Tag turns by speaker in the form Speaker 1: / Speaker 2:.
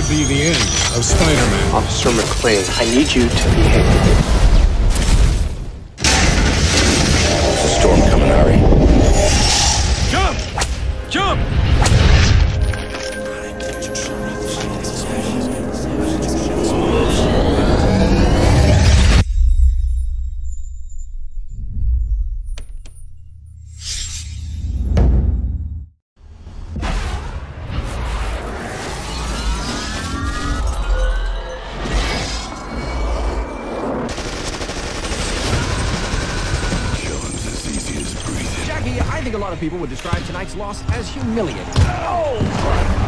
Speaker 1: be the end of Spider-Man.
Speaker 2: Officer McClane, I need you to behave.
Speaker 3: There's a storm coming, Harry.
Speaker 1: Jump! Jump!
Speaker 4: Jackie, I think a lot of people would describe tonight's loss as humiliating. Oh!